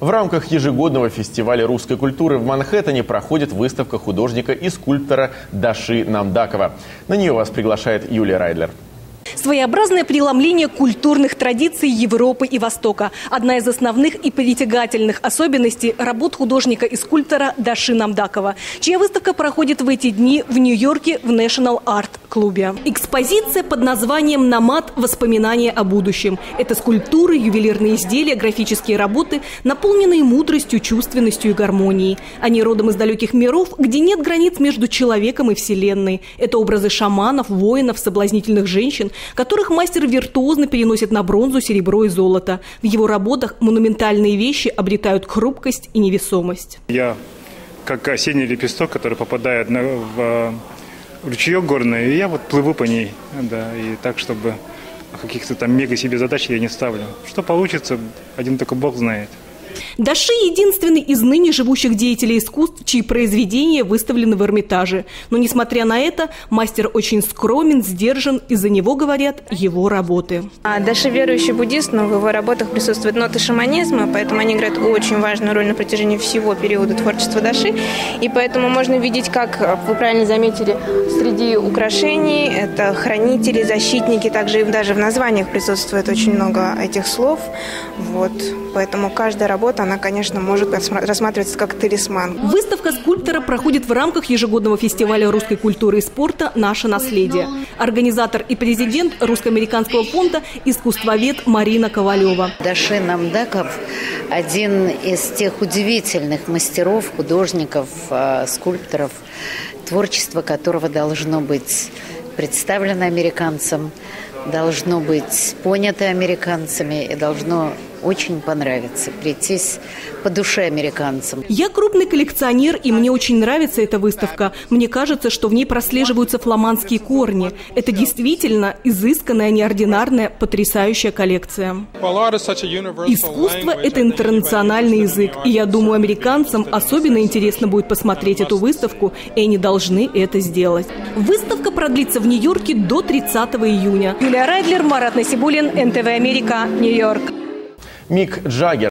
В рамках ежегодного фестиваля русской культуры в Манхэттене проходит выставка художника и скульптора Даши Намдакова. На нее вас приглашает Юлия Райдлер. Своеобразное преломление культурных традиций Европы и Востока. Одна из основных и притягательных особенностей работ художника и скульптора Даши Намдакова, чья выставка проходит в эти дни в Нью-Йорке в National Art клубе. Экспозиция под названием «Намат. Воспоминания о будущем». Это скульптуры, ювелирные изделия, графические работы, наполненные мудростью, чувственностью и гармонией. Они родом из далеких миров, где нет границ между человеком и Вселенной. Это образы шаманов, воинов, соблазнительных женщин, которых мастер виртуозно переносит на бронзу, серебро и золото. В его работах монументальные вещи обретают хрупкость и невесомость. Я как осенний лепесток, который попадает на, в ручеек горный, и я вот плыву по ней, да, и так, чтобы каких-то там мега себе задач я не ставлю. Что получится, один только Бог знает. Даши – единственный из ныне живущих деятелей искусств, чьи произведения выставлены в Эрмитаже. Но, несмотря на это, мастер очень скромен, сдержан, и за него говорят его работы. А Даши – верующий буддист, но в его работах присутствуют ноты шаманизма, поэтому они играют очень важную роль на протяжении всего периода творчества Даши. И поэтому можно видеть, как вы правильно заметили, среди украшений это хранители, защитники, также и даже в названиях присутствует очень много этих слов. Вот. Поэтому каждая работа, она, конечно, может рассматриваться как талисман. Выставка скульптора проходит в рамках ежегодного фестиваля русской культуры и спорта «Наше наследие». Организатор и президент русско-американского фонда искусствовед Марина Ковалева. Даши Намдаков – один из тех удивительных мастеров, художников, а, скульпторов, творчество которого должно быть представлено американцам, должно быть понято американцами и должно очень понравится, прийтись по душе американцам. Я крупный коллекционер, и мне очень нравится эта выставка. Мне кажется, что в ней прослеживаются фламандские корни. Это действительно изысканная, неординарная, потрясающая коллекция. Искусство – это интернациональный язык, и я думаю, американцам особенно интересно будет посмотреть эту выставку, и они должны это сделать. Выставка продлится в Нью-Йорке до 30 июня. Юлия Райдлер, Марат Насибулин, НТВ Америка, Нью-Йорк. Мик Джаггер